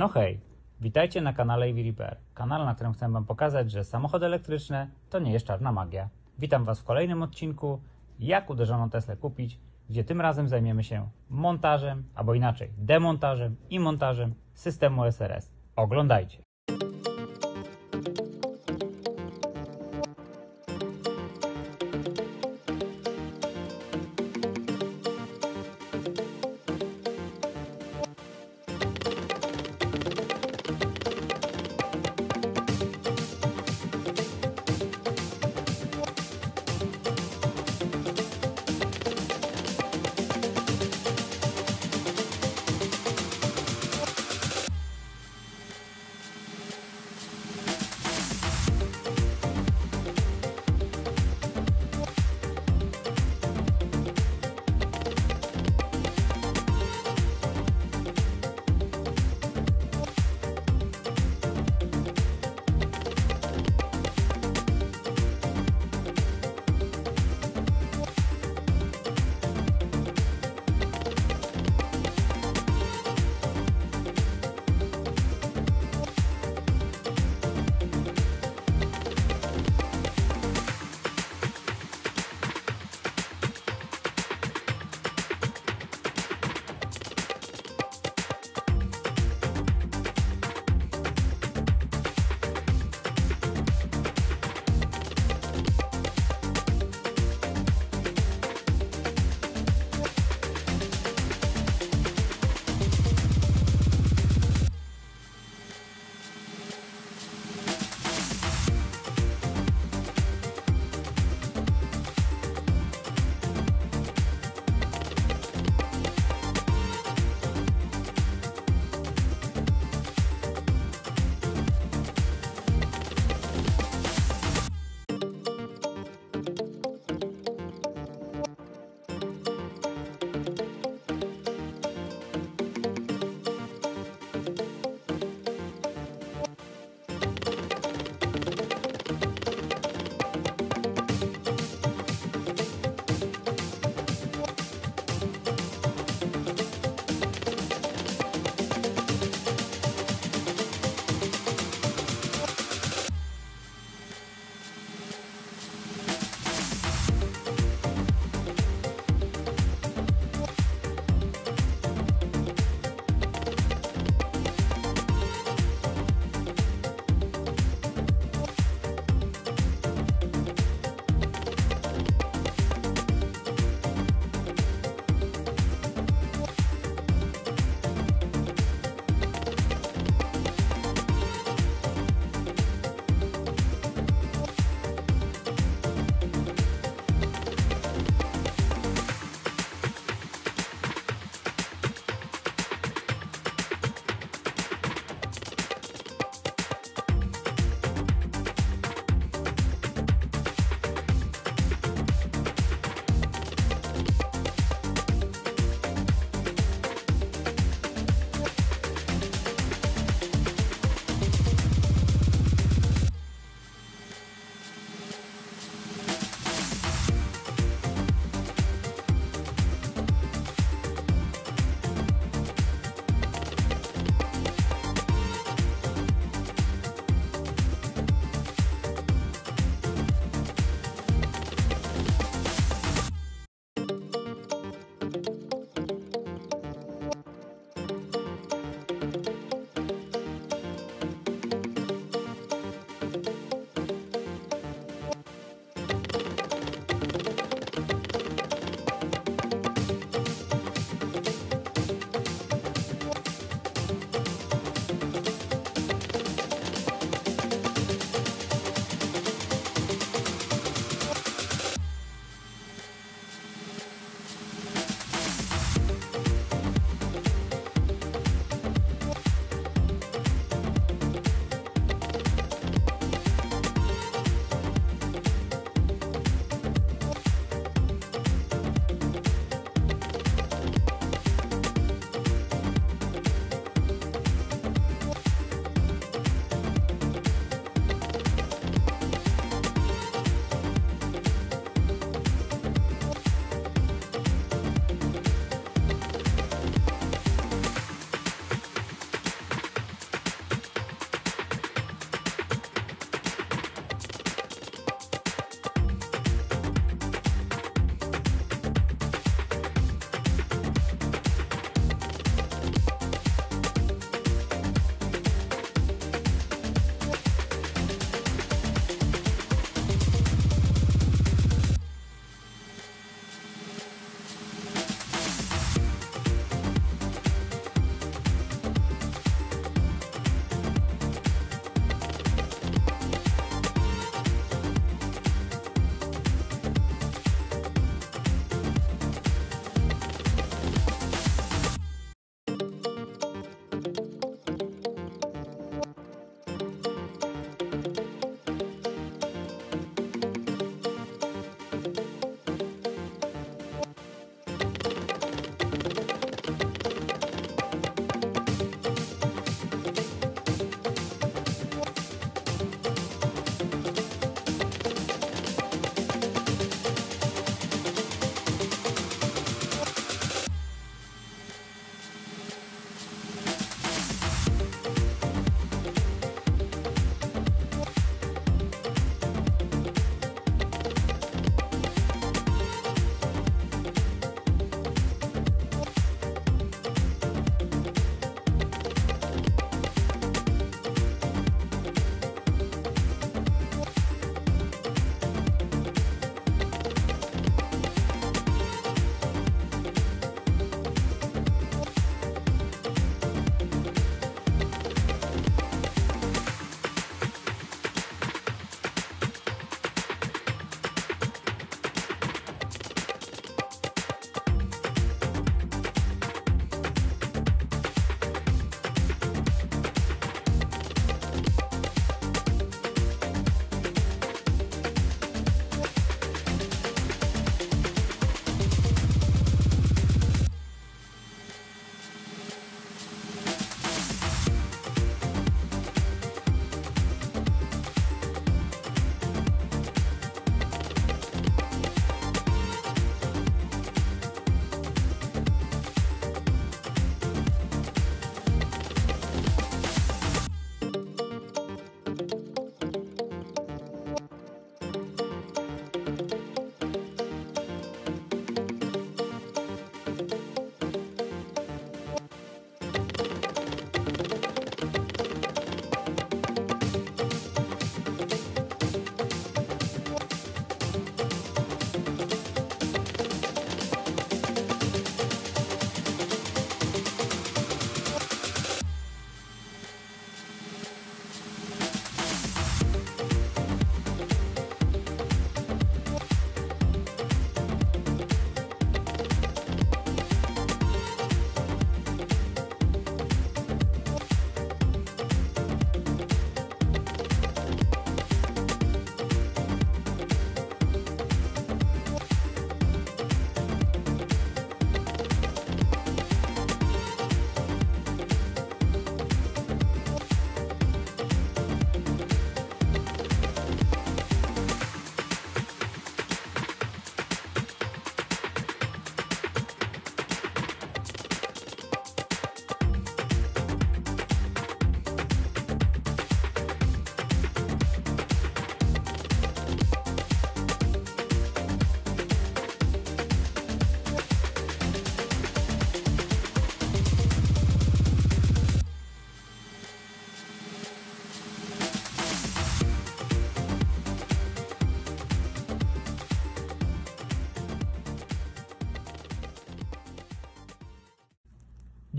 No hej, witajcie na kanale EV Repair, kanale, na którym chcę Wam pokazać, że samochody elektryczne to nie jest czarna magia. Witam Was w kolejnym odcinku, jak uderzoną Teslę kupić, gdzie tym razem zajmiemy się montażem, albo inaczej, demontażem i montażem systemu SRS. Oglądajcie!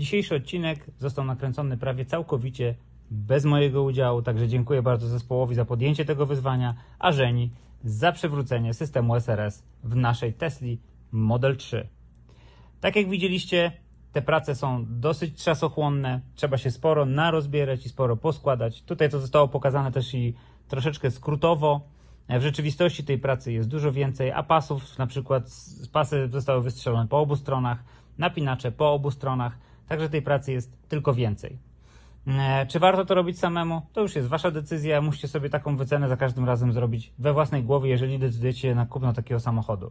Dzisiejszy odcinek został nakręcony prawie całkowicie bez mojego udziału, także dziękuję bardzo zespołowi za podjęcie tego wyzwania, a Żeni za przywrócenie systemu SRS w naszej Tesli Model 3. Tak jak widzieliście, te prace są dosyć czasochłonne, trzeba się sporo narozbierać i sporo poskładać. Tutaj to zostało pokazane też i troszeczkę skrótowo. W rzeczywistości tej pracy jest dużo więcej, a pasów, na przykład pasy zostały wystrzelone po obu stronach, napinacze po obu stronach, także tej pracy jest tylko więcej. E, Czy warto to robić samemu? To już jest Wasza decyzja. Musicie sobie taką wycenę za każdym razem zrobić we własnej głowie, jeżeli decydujecie na kupno takiego samochodu.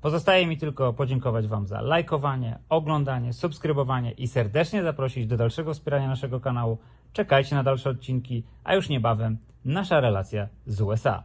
Pozostaje mi tylko podziękować Wam za lajkowanie, oglądanie, subskrybowanie i serdecznie zaprosić do dalszego wspierania naszego kanału. Czekajcie na dalsze odcinki, a już niebawem nasza relacja z USA.